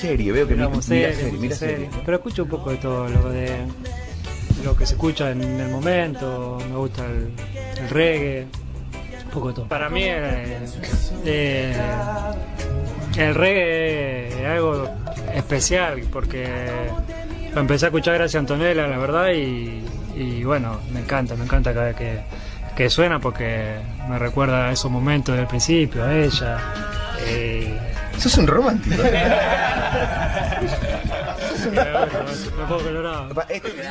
serie, veo que mira serie, mira serie. Pero escucho un poco de todo, lo de lo que se escucha en el momento, me gusta el, el reggae, un poco de todo. Para mí eh, eh, el reggae es algo especial porque lo empecé a escuchar gracias a Antonella, la verdad, y, y bueno, me encanta, me encanta cada vez que, que suena porque me recuerda a esos momentos del principio, a ella. eh, Sos un romántico. me pongo colorado. Este-